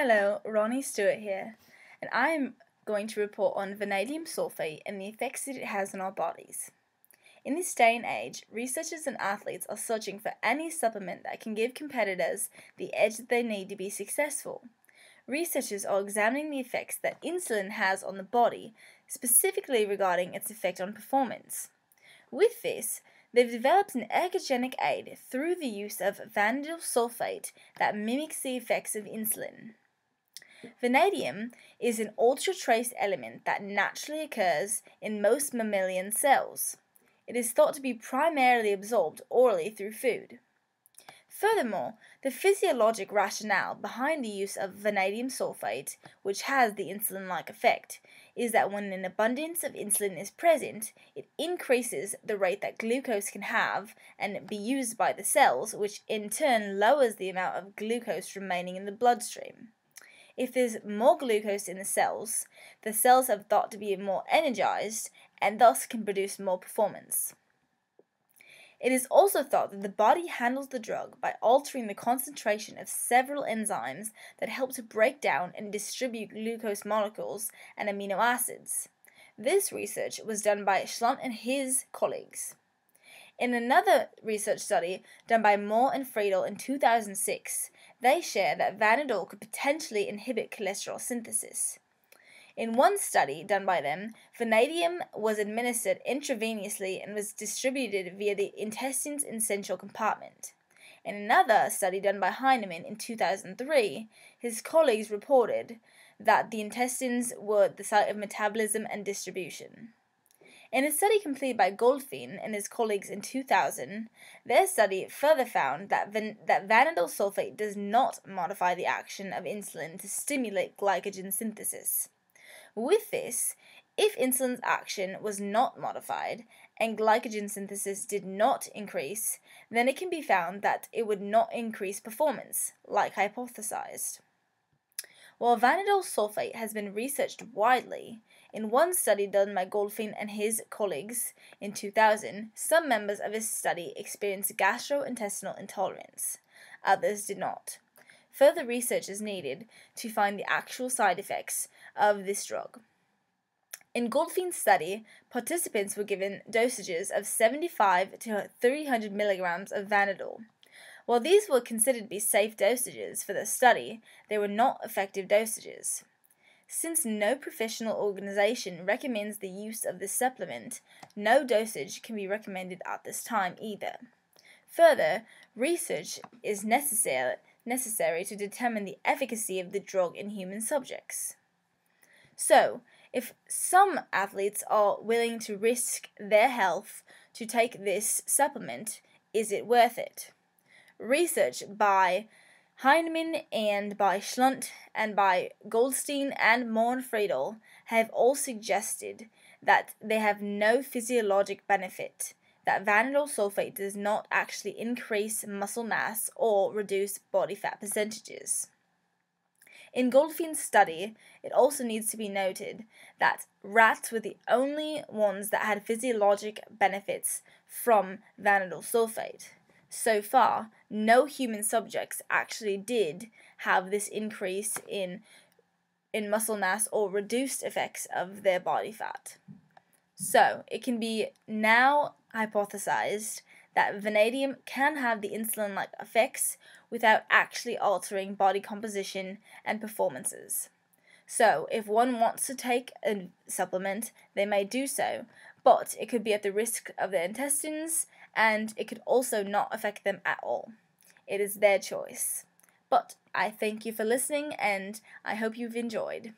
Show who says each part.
Speaker 1: Hello, Ronnie Stewart here, and I am going to report on vanadium sulfate and the effects that it has on our bodies. In this day and age, researchers and athletes are searching for any supplement that can give competitors the edge that they need to be successful. Researchers are examining the effects that insulin has on the body, specifically regarding its effect on performance. With this, they've developed an ergogenic aid through the use of vanadium sulfate that mimics the effects of insulin. Vanadium is an ultra trace element that naturally occurs in most mammalian cells. It is thought to be primarily absorbed orally through food. Furthermore, the physiologic rationale behind the use of vanadium sulfate, which has the insulin like effect, is that when an abundance of insulin is present, it increases the rate that glucose can have and be used by the cells, which in turn lowers the amount of glucose remaining in the bloodstream. If there's more glucose in the cells, the cells are thought to be more energized and thus can produce more performance. It is also thought that the body handles the drug by altering the concentration of several enzymes that help to break down and distribute glucose molecules and amino acids. This research was done by Schlunt and his colleagues. In another research study done by Moore and Friedel in 2006, they share that Vanadyl could potentially inhibit cholesterol synthesis. In one study done by them, vanadium was administered intravenously and was distributed via the intestine's and central compartment. In another study done by Heinemann in 2003, his colleagues reported that the intestines were the site of metabolism and distribution. In a study completed by Goldfein and his colleagues in 2000, their study further found that, van- that vanadyl sulfate does not modify the action of insulin to stimulate glycogen synthesis. With this, if insulin's action was not modified and glycogen synthesis did not increase, then it can be found that it would not increase performance, like hypothesized. While vanadyl sulfate has been researched widely, in one study done by Goldfein and his colleagues in 2000, some members of his study experienced gastrointestinal intolerance. Others did not. Further research is needed to find the actual side effects of this drug. In Goldfein's study, participants were given dosages of 75 to 300 milligrams of Vanadyl. While these were considered to be safe dosages for the study, they were not effective dosages. Since no professional organization recommends the use of this supplement, no dosage can be recommended at this time either. Further, research is necessary necessary to determine the efficacy of the drug in human subjects. So, if some athletes are willing to risk their health to take this supplement, is it worth it? Research by Heinemann and by Schlunt and by Goldstein and Friedel have all suggested that they have no physiologic benefit that vanadyl sulfate does not actually increase muscle mass or reduce body fat percentages. In Goldfein's study, it also needs to be noted that rats were the only ones that had physiologic benefits from vanadyl sulfate. So far, no human subjects actually did have this increase in in muscle mass or reduced effects of their body fat. So, it can be now hypothesized that vanadium can have the insulin like effects without actually altering body composition and performances. So, if one wants to take a supplement, they may do so, but it could be at the risk of their intestines and it could also not affect them at all. It is their choice. But I thank you for listening and I hope you've enjoyed.